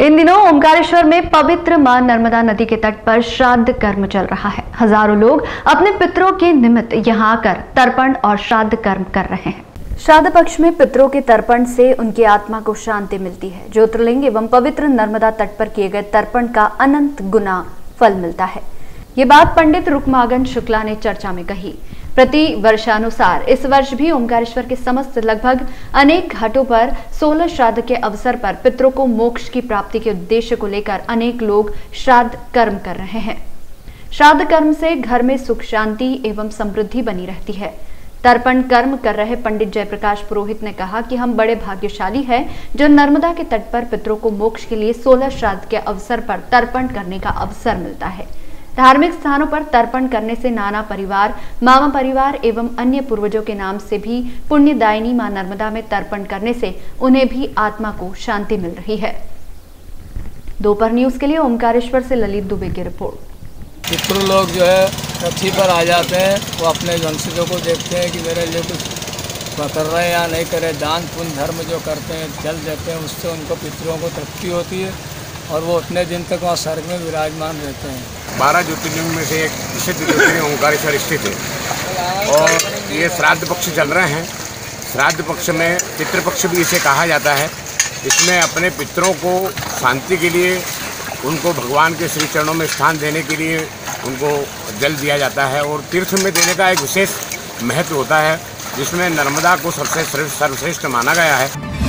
इन दिनों ओमकारेश्वर में पवित्र माँ नर्मदा नदी के तट पर श्राद्ध कर्म चल रहा है। हज़ारों लोग अपने पितरों के निमित्त यहाँ आकर तर्पण और श्राद्ध कर्म कर रहे हैं। श्राद्ध पक्ष में पितरों के तर्पण से उनकी आत्मा को शांति मिलती है। ज्योतिर्लिंग एवं पवित्र नर्मदा तट पर किए गए तर्पण का अनंत गुना फल मिलता है। ये बात पंडित रुकमागन शुक्ला ने चर्चा में कही। प्रति वर्षानुसार। इस वर्ष भी ओमकारेश्वर के समस्त लगभग अनेक घाटों पर सोलह श्राद्ध के अवसर पर पितरों को मोक्ष की प्राप्ति के उद्देश्य को लेकर अनेक लोग श्राद्ध कर्म कर रहे हैं। श्राद्ध कर्म से घर में सुख, शांति एवं समृद्धि बनी रहती है। तर्पण कर्म कर रहे पंडित जयप्रकाश पुरोहित ने कहा कि हम बड़े भाग्यशाली हैं जो नर्मदा के तट पर पितरों को मोक्ष के लिए सोलह श्राद्ध के अवसर पर तर्पण करने का अवसर मिलता है। धार्मिक स्थानों पर तर्पण करने से नाना परिवार, मामा परिवार एवं अन्य पूर्वजों के नाम से भी पुण्यदायिनी माँ नर्मदा में तर्पण करने से उन्हें भी आत्मा को शांति मिल रही है। दोपहर न्यूज़ के लिए ओमकारेश्वर से ललित दुबे की रिपोर्ट। पितृ लोग जो है पृथ्वी पर आ जाते हैं, वो अपने वंशजों को देखते हैं कि मेरे लिए कुछ कर रहे हैं या नहीं करे दान पुण्य धर्म जो करते हैं, जल देते हैं, उससे उनको पितरों को तृप्ति होती है और वो उतने दिन तक वहाँ स्वर्ग में विराजमान रहते हैं। बारह ज्योतिर्लिंग में से एक प्रसिद्ध ज्योतिर्लिंग ओंकारेश्वर स्थित है। और ये श्राद्ध पक्ष चल रहे हैं। श्राद्ध पक्ष में पितृपक्ष भी इसे कहा जाता है। इसमें अपने पितरों को शांति के लिए, उनको भगवान के श्री चरणों में स्थान देने के लिए उनको जल दिया जाता है और तीर्थ में देने का एक विशेष महत्व होता है, जिसमें नर्मदा को सबसे सर्वश्रेष्ठ माना गया है।